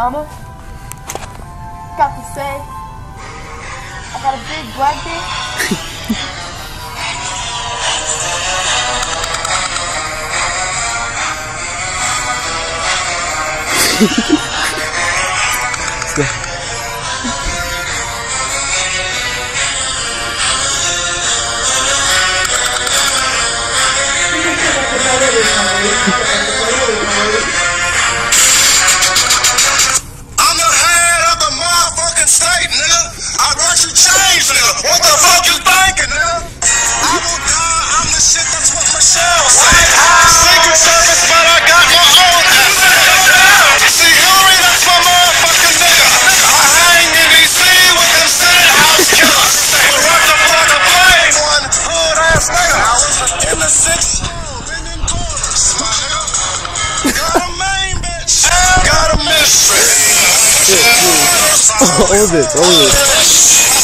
Mama, got to say, I got a big black dick. I'm I rush you change, nigga. What the fuck you thinking, nigga? I will die. I'm the shit. That's what Michelle said. Got a mistress. Hold it, hold it.